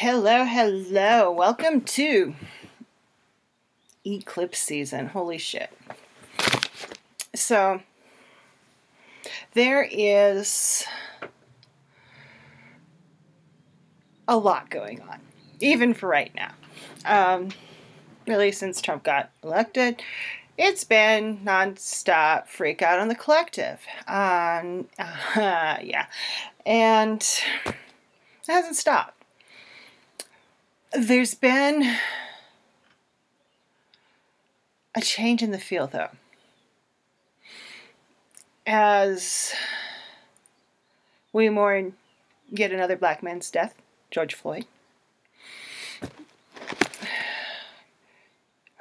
Hello, hello. Welcome to eclipse season. Holy shit. So, there is a lot going on, even for right now. Um, really, since Trump got elected, it's been nonstop freak out on the collective. Um, uh, yeah. And it hasn't stopped. There's been a change in the field, though. As we mourn yet another black man's death, George Floyd.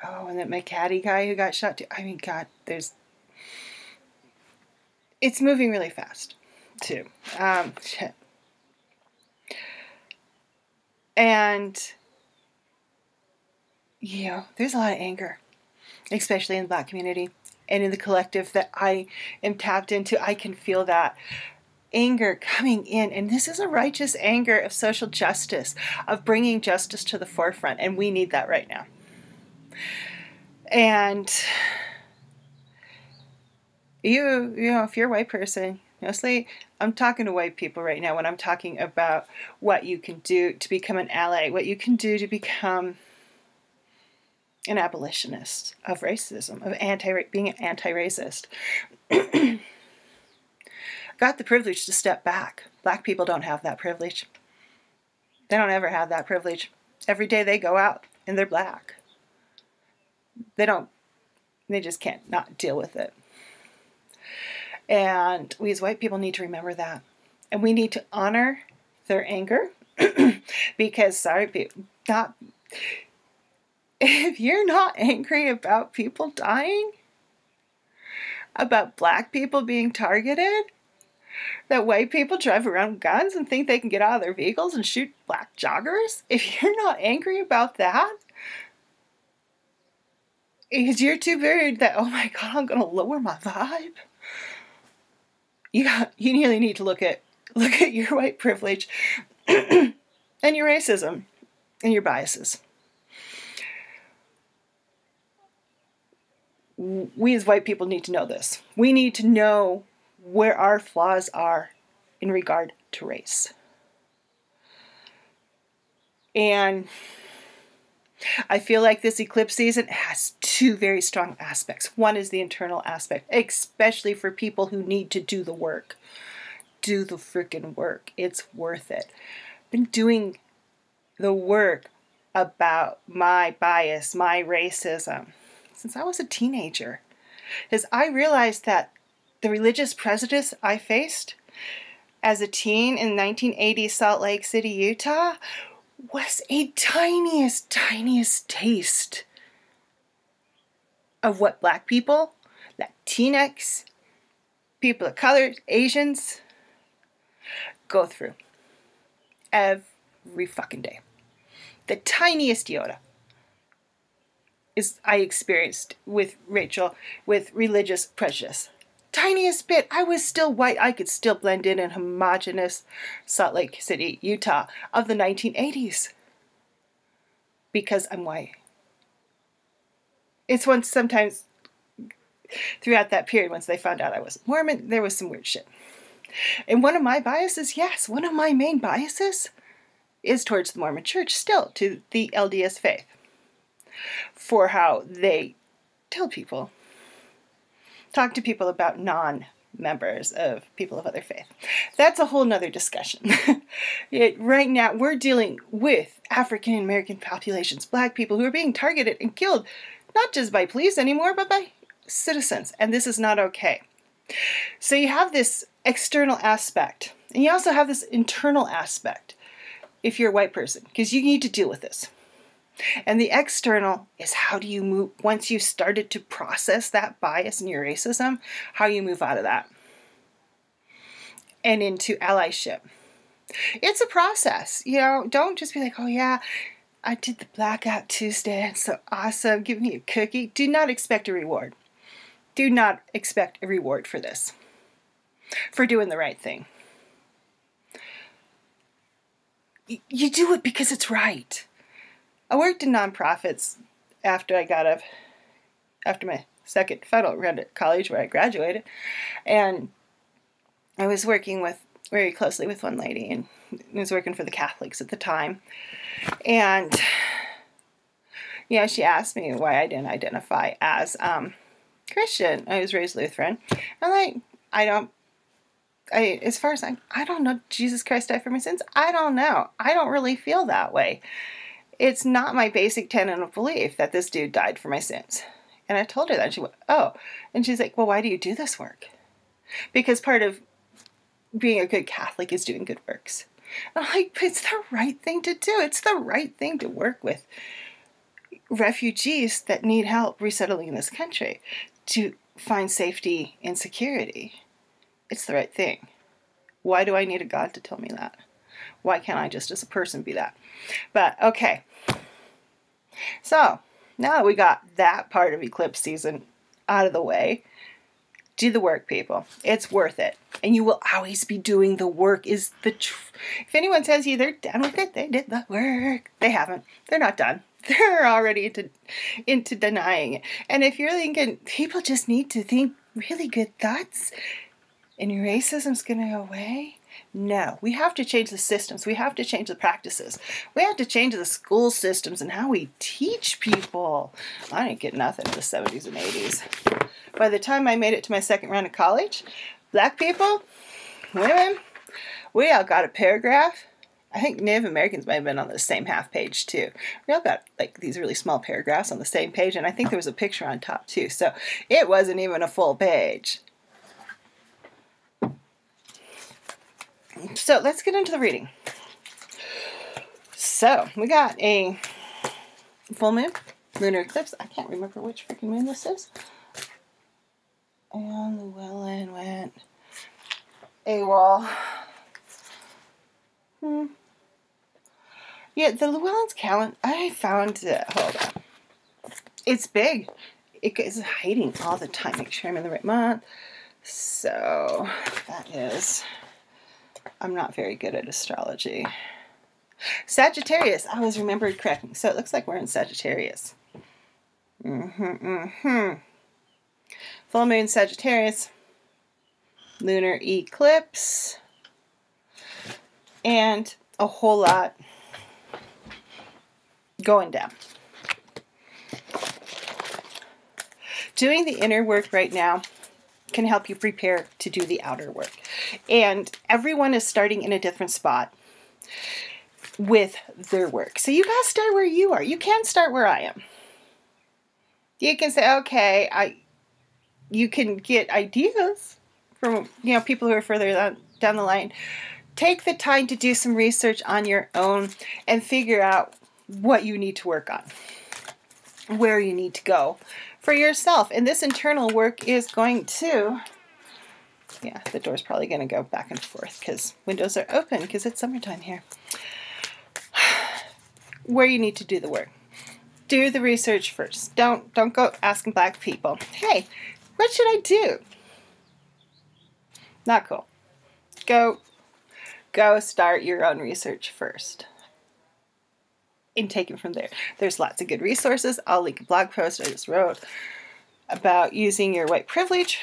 Oh, and that McDade guy who got shot too. I mean, God, there's. It's moving really fast, too. Um, shit. And, you know, there's a lot of anger, especially in the black community and in the collective that I am tapped into. I can feel that anger coming in. And this is a righteous anger of social justice, of bringing justice to the forefront. And we need that right now. And you, you know, if you're a white person, mostly I'm talking to white people right now when I'm talking about what you can do to become an ally, what you can do to become an abolitionist of racism, of anti being an anti-racist. Got the privilege to step back. Black people don't have that privilege. They don't ever have that privilege. Every day they go out and they're black. They don't they just can't not deal with it. And we as white people need to remember that. And we need to honor their anger because, sorry, not if you're not angry about people dying, about black people being targeted, that white people drive around guns and think they can get out of their vehicles and shoot black joggers, if you're not angry about that, because you're too worried that, oh my God, I'm going to lower my vibe you got you really need to look at look at your white privilege and your racism and your biases. We as white people need to know this. We need to know where our flaws are in regard to race. And I feel like this eclipse season has two very strong aspects. One is the internal aspect, especially for people who need to do the work. Do the freaking work. It's worth it. I've Been doing the work about my bias, my racism, since I was a teenager. Because I realized that the religious prejudice I faced as a teen in 1980 Salt Lake City, Utah was a tiniest, tiniest taste of what black people, Latinx, people of color, Asians go through every fucking day. The tiniest iota is I experienced with Rachel with religious prejudice tiniest bit. I was still white. I could still blend in in homogenous Salt Lake City, Utah of the 1980s because I'm white. It's once sometimes throughout that period, once they found out I was Mormon, there was some weird shit. And one of my biases, yes, one of my main biases is towards the Mormon church, still to the LDS faith, for how they tell people talk to people about non members of people of other faith. That's a whole nother discussion. it, right now, we're dealing with African American populations, black people who are being targeted and killed, not just by police anymore, but by citizens, and this is not okay. So you have this external aspect, and you also have this internal aspect if you're a white person, because you need to deal with this. And the external is how do you move, once you started to process that bias and your racism, how you move out of that and into allyship. It's a process, you know, don't just be like, oh yeah, I did the blackout Tuesday, it's so awesome, give me a cookie. Do not expect a reward. Do not expect a reward for this, for doing the right thing. you do it because it's right. I worked in nonprofits after I got up, after my second federal college where I graduated, and I was working with very closely with one lady, and I was working for the Catholics at the time, and you know, she asked me why I didn't identify as um, Christian. I was raised Lutheran. I'm like, I don't I, as far as I, I don't know, Jesus Christ died for my sins. I don't know. I don't really feel that way. It's not my basic tenet of belief that this dude died for my sins. And I told her that. And she went, oh. And she's like, well, why do you do this work? Because part of being a good Catholic is doing good works. And I'm like, it's the right thing to do. It's the right thing to work with refugees that need help resettling in this country to find safety and security. It's the right thing. Why do I need a God to tell me that? Why can't I just as a person be that? But okay. So now that we got that part of eclipse season out of the way. Do the work, people. It's worth it. And you will always be doing the work is the tr- If anyone says you they're done with it, they did the work. They haven't. They're not done. They're already into into denying it. And if you're thinking people just need to think really good thoughts, and your racism's going to go away? No, we have to change the systems. We have to change the practices. We have to change the school systems and how we teach people. I didn't get nothing in the 70s and 80s. By the time I made it to my second round of college, black people, women, we all got a paragraph. I think Native Americans might have been on the same half page too. We all got like these really small paragraphs on the same page, and I think there was a picture on top too. So it wasn't even a full page. So let's get into the reading. So we got a full moon, lunar eclipse. I can't remember which freaking moon this is. And Llewellyn went AWOL. Hmm. Yeah, the Llewellyn's calendar, I found, uh, hold on. It's big. It is hiding all the time. Make sure I'm in the right month. So that is I'm not very good at astrology. Sagittarius. I was remembered correctly. So it looks like we're in Sagittarius. Mm-hmm, mm-hmm. Full moon Sagittarius. Lunar eclipse. And a whole lot going down. Doing the inner work right now can help you prepare to do the outer work. And everyone is starting in a different spot with their work. So you got to start where you are. You can't start where I am. You can say, okay, I you can get ideas from you know people who are further down, down the line. Take the time to do some research on your own and figure out what you need to work on, where you need to go for yourself. And this internal work is going to, yeah, the door's probably going to go back and forth because windows are open because it's summertime here. Where you need to do the work. Do the research first. Don't don't go asking black people, hey, what should I do? Not cool. Go go start your own research first and take it from there. There's lots of good resources. I'll link a blog post I just wrote about using your white privilege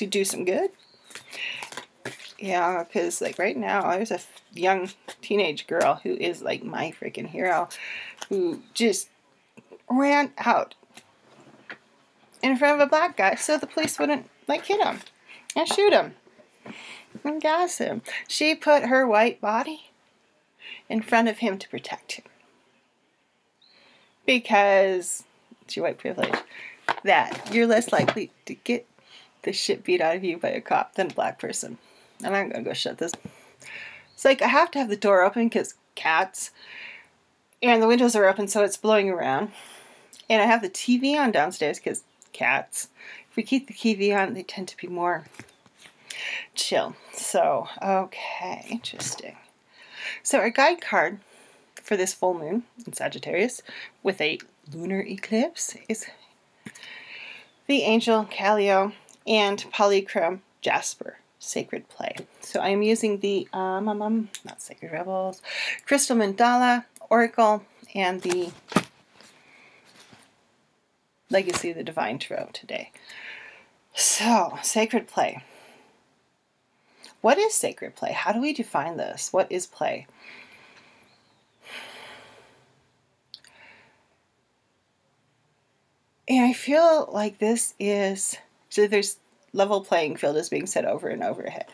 to do some good. Yeah, because like right now, there's a young teenage girl who is like my freaking hero who just ran out in front of a black guy so the police wouldn't like hit him and shoot him and gas him. She put her white body in front of him to protect him because it's your white privilege that you're less likely to get the shit beat out of you by a cop than a black person. And I'm gonna go shut this. It's like I have to have the door open because cats, and the windows are open so it's blowing around. And I have the TV on downstairs because cats. If we keep the TV on, they tend to be more chill. So, okay, interesting. So our guide card for this full moon in Sagittarius with a lunar eclipse is the angel Callio and polychrome jasper. sacred play. So I am using the, um, um, um, not Sacred Rebels, Crystal Mandala Oracle and the Legacy of the Divine Tarot today. So, sacred play. What is sacred play? How do we define this? What is play? And I feel like this is so there's level playing field is being said over and over again.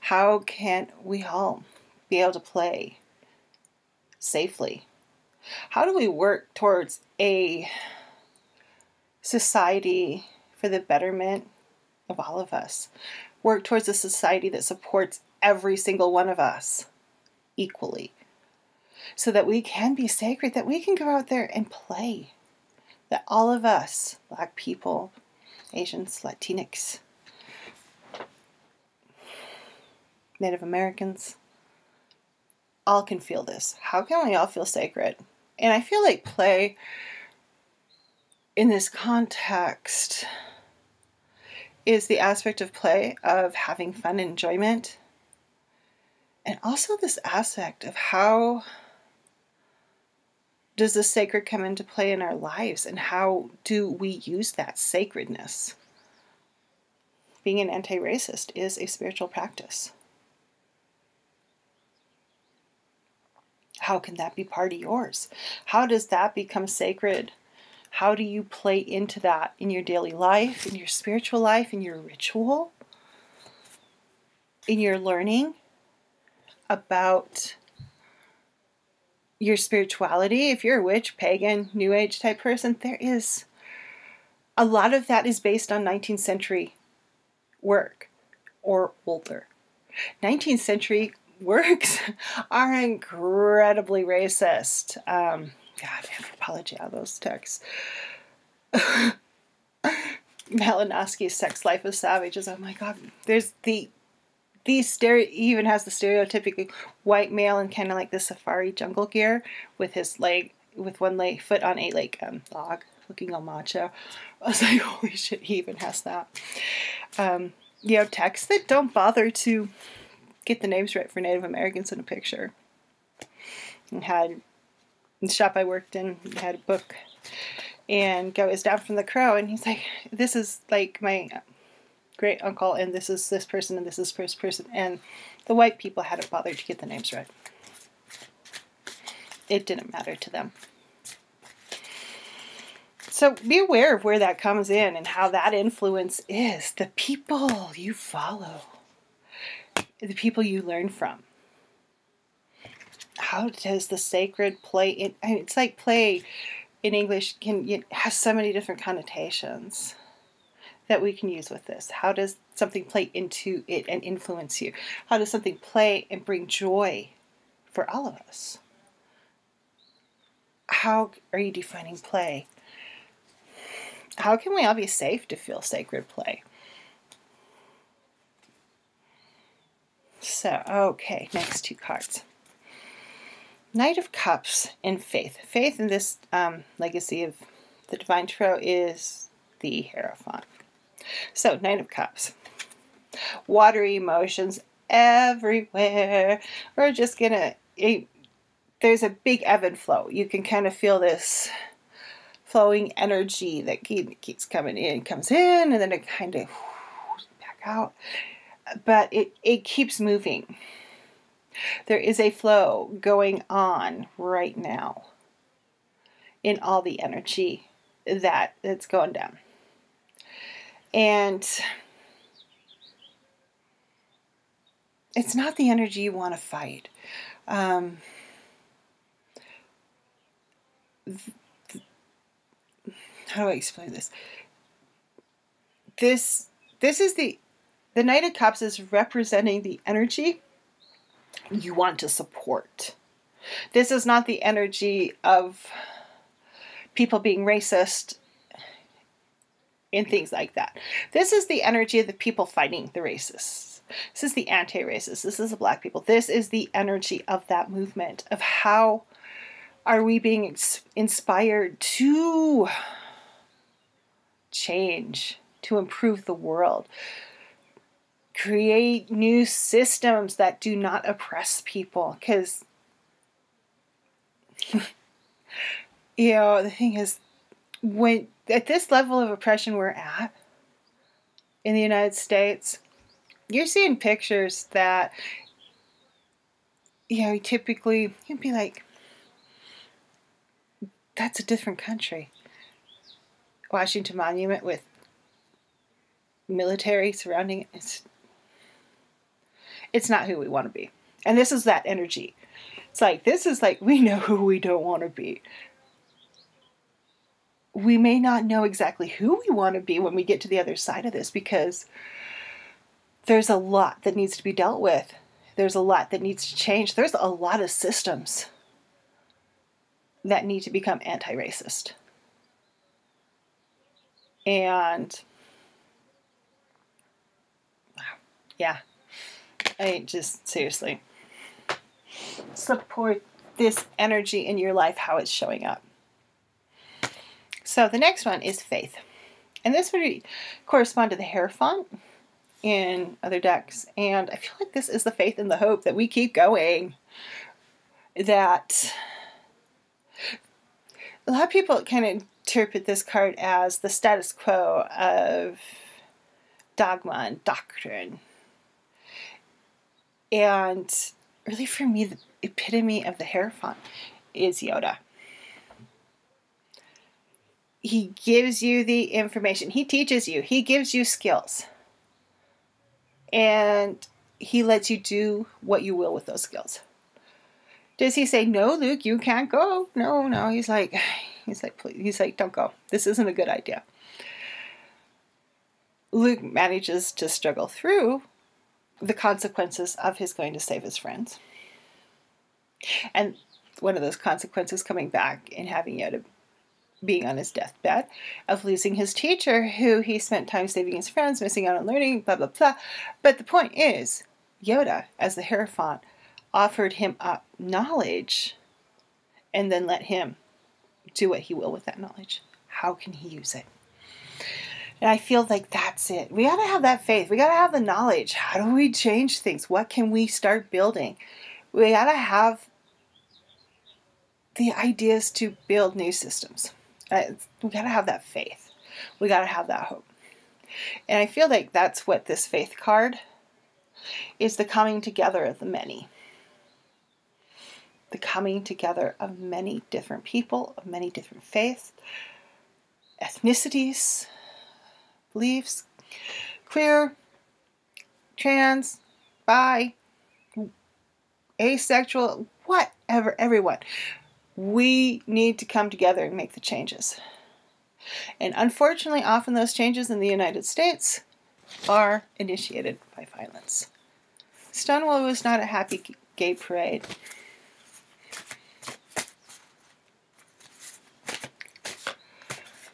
How can we all be able to play safely? How do we work towards a society for the betterment of all of us? Work towards a society that supports every single one of us equally so that we can be sacred, that we can go out there and play. That all of us, black people, Asians, Latinx, Native Americans, all can feel this. How can we all feel sacred? And I feel like play in this context is the aspect of play of having fun and enjoyment. And also this aspect of how does the sacred come into play in our lives and how do we use that sacredness? Being an anti racist is a spiritual practice. How can that be part of yours? How does that become sacred? How do you play into that in your daily life, in your spiritual life, in your ritual, in your learning about your spirituality? If you're a witch, pagan, new age type person, there is a lot of that is based on 19th century work or older. 19th century works are incredibly racist. Um, God, anthropology of those texts. Malinowski's Sex Life of Savages. Oh my God, there's the these even has the stereotypical white male in kind of like the safari jungle gear with his leg with one leg foot on a like um, log looking all macho. I was like, holy shit, he even has that. Um, you know, texts that don't bother to get the names right for Native Americans in a picture. And had the shop I worked in had a book and go is down from the crow and he's like, This is like my great uncle and this is this person and this is this person and the white people hadn't bothered to get the names right. It didn't matter to them. So be aware of where that comes in and how that influence is the people you follow the people you learn from. How does the sacred play in? It's like play in English can it has so many different connotations that we can use with this. How does something play into it and influence you? How does something play and bring joy for all of us? How are you defining play? How can we all be safe to feel sacred play? So, okay, next two cards. Knight of Cups and Faith. Faith in this um, legacy of the Divine Tarot is the Hierophant. So, Knight of Cups. Watery emotions everywhere. We're just gonna. It, there's a big ebb and flow. You can kind of feel this flowing energy that keeps coming in, comes in, and then it kind of back out but it, it keeps moving. There is a flow going on right now in all the energy that that's going down. And it's not the energy you want to fight. Um, how do I explain this? This this is the the Knight of Cups is representing the energy you want to support. This is not the energy of people being racist and things like that. This is the energy of the people fighting the racists. This is the anti racists. This is the black people. This is the energy of that movement, of how are we being inspired to change, to improve the world, create new systems that do not oppress people because you know the thing is when at this level of oppression we're at in the United States you're seeing pictures that you know typically you'd be like that's a different country Washington Monument with military surrounding it. It's, it's not who we want to be. And this is that energy. It's like, this is like, we know who we don't want to be. We may not know exactly who we want to be when we get to the other side of this because there's a lot that needs to be dealt with. There's a lot that needs to change. There's a lot of systems that need to become anti racist. And yeah, I just seriously support this energy in your life, how it's showing up. So the next one is faith. And this would correspond to the Hierophant in other decks. And I feel like this is the faith and the hope that we keep going. That a lot of people kind of interpret this card as the status quo of dogma and doctrine. And really, for me, the epitome of the Hierophant is Yoda. He gives you the information, he teaches you, he gives you skills. And he lets you do what you will with those skills. Does he say, No, Luke, you can't go? No, no. He's like, He's like, please. He's like, don't go. This isn't a good idea. Luke manages to struggle through the consequences of his going to save his friends. And one of those consequences coming back and having Yoda being on his deathbed, of losing his teacher who he spent time saving his friends, missing out on learning, blah, blah, blah. But the point is, Yoda, as the Hierophant, offered him up knowledge and then let him do what he will with that knowledge. How can he use it? And I feel like that's it. We got to have that faith. We got to have the knowledge. How do we change things? What can we start building? We got to have the ideas to build new systems. Uh, we got to have that faith. We got to have that hope. And I feel like that's what this faith card is the coming together of the many the coming together of many different people, of many different faiths, ethnicities, beliefs, queer, trans, bi, asexual, whatever, everyone. We need to come together and make the changes. And unfortunately, often those changes in the United States are initiated by violence. Stonewall was not a happy gay parade.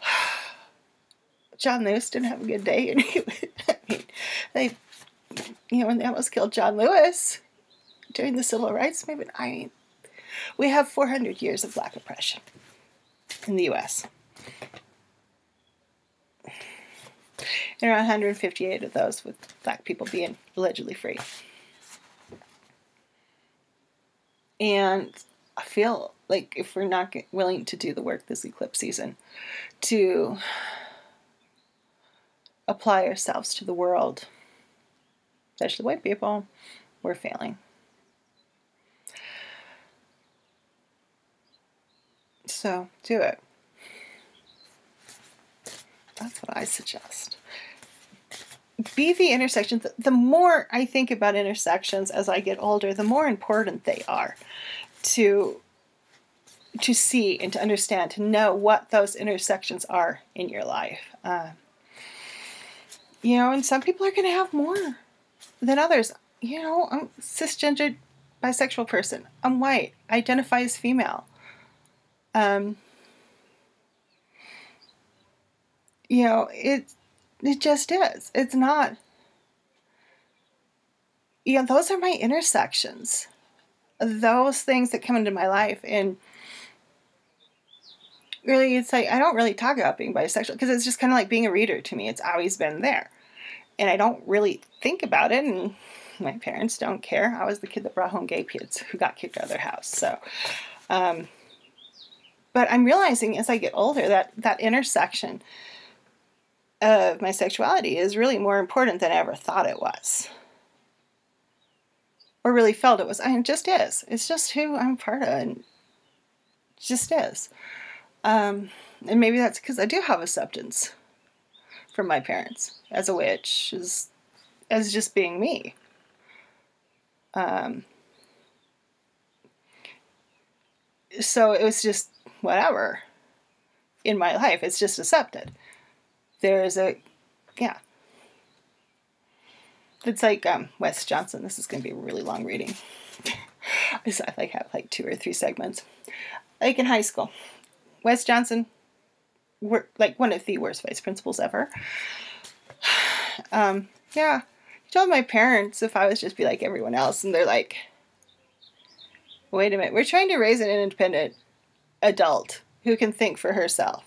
John Lewis didn't have a good day, and he, I mean, they, you know, when they almost killed John Lewis during the civil rights movement. I mean, we have 400 years of black oppression in the U.S. And around 158 of those with black people being allegedly free. And I feel like if we're not willing to do the work this eclipse season to apply ourselves to the world, especially white people, we're failing. So do it. That's what I suggest. Be the intersections. The more I think about intersections as I get older, the more important they are to to see and to understand, to know what those intersections are in your life. Uh, you know, and some people are going to have more than others. You know, I'm cisgender bisexual person. I'm white. I identify as female. Um, you know, it it just is. It's not. You know, those are my intersections. Those things that come into my life, and really, it's like I don't really talk about being bisexual because it's just kind of like being a reader to me. It's always been there. and I don't really think about it, and my parents don't care. I was the kid that brought home gay kids who got kicked out of their house. So, um, but I'm realizing as I get older that that intersection of my sexuality is really more important than I ever thought it was. Or really felt it was. I mean, just is. It's just who I'm part of. And just is. Um, and maybe that's because I do have acceptance from my parents as a witch, as, as just being me. Um, so it was just whatever in my life. It's just accepted. There's a, yeah. It's like um, Wes Johnson. This is going to be a really long reading. I like have like two or three segments. Like in high school, Wes Johnson, were like one of the worst vice principals ever. Um, yeah, he told my parents if I was just be like everyone else, and they're like, "Wait a minute, we're trying to raise an independent adult who can think for herself,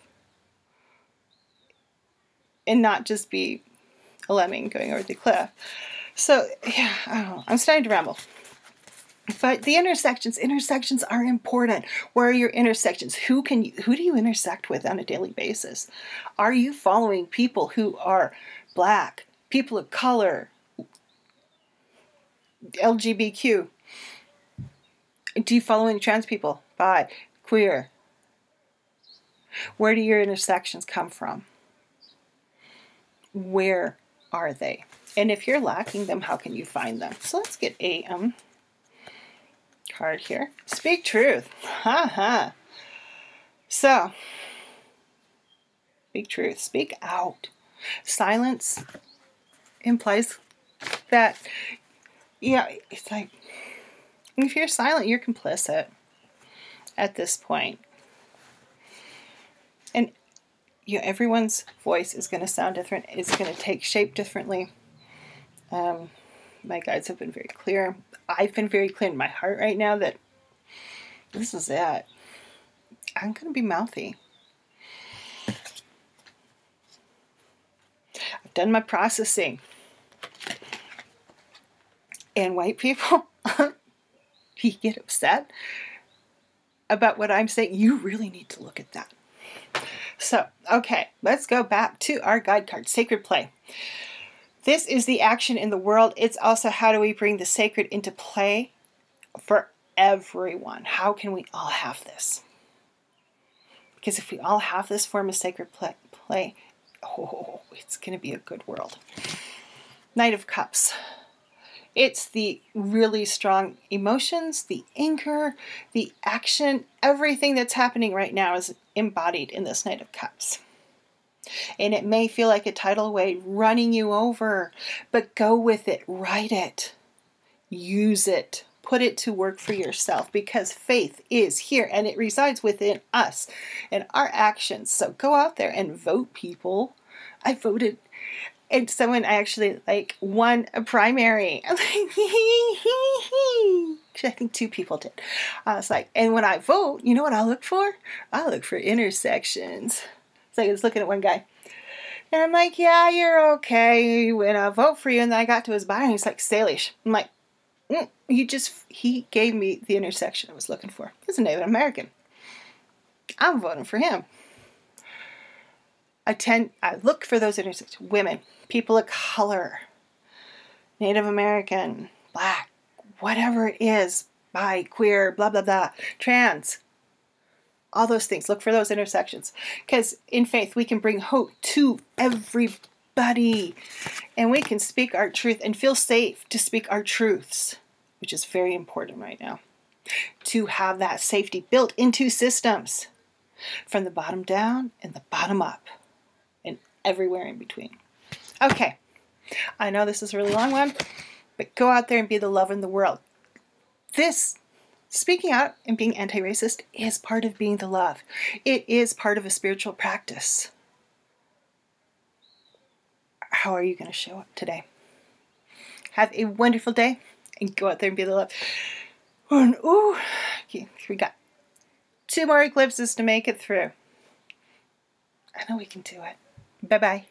and not just be a lemming going over the cliff." So yeah, I don't know. I'm starting to ramble. But the intersections, intersections are important. Where are your intersections? Who can you, who do you intersect with on a daily basis? Are you following people who are black, people of color, LGBTQ? Do you follow any trans people? Bi, queer? Where do your intersections come from? Where are they? And if you're lacking them, how can you find them? So let's get a um, card here. Speak truth. Ha ha. So, speak truth. Speak out. Silence implies that, yeah, it's like, if you're silent, you're complicit at this point. And you know, everyone's voice is going to sound different. It's going to take shape differently. Um, my guides have been very clear. I've been very clear in my heart right now that this is it. I'm going to be mouthy. I've done my processing. And white people, you get upset about what I'm saying. You really need to look at that. So, okay, let's go back to our guide card, Sacred Play. This is the action in the world. It's also how do we bring the sacred into play for everyone? How can we all have this? Because if we all have this form of sacred play, play oh, it's going to be a good world. Knight of Cups. It's the really strong emotions, the anger, the action, everything that's happening right now is embodied in this Knight of Cups. And it may feel like a tidal wave running you over, but go with it, write it, use it, put it to work for yourself because faith is here and it resides within us and our actions. So go out there and vote, people. I voted. And someone I actually like won a primary. I'm like, I think two people did. I was like, and when I vote, you know what I look for? I look for intersections. So I was looking at one guy. And I'm like, yeah, you're okay. When I vote for you. And then I got to his bio and he's like, Salish. I'm like, mm, he just, he gave me the intersection I was looking for. He's a Native American. I'm voting for him. I tend, I uh, look for those intersections. Women, people of color, Native American, black, whatever it is, bi, queer, blah, blah, blah, trans, all those things. Look for those intersections. Because in faith, we can bring hope to everybody. And we can speak our truth and feel safe to speak our truths, which is very important right now. To have that safety built into systems from the bottom down and the bottom up everywhere in between. Okay, I know this is a really long one, but go out there and be the love in the world. This Speaking out and being anti racist is part of being the love, it is part of a spiritual practice. How are you going to show up today? Have a wonderful day and go out there and be the love. And, ooh, okay, we got two more eclipses to make it through. I know we can do it. Bye bye.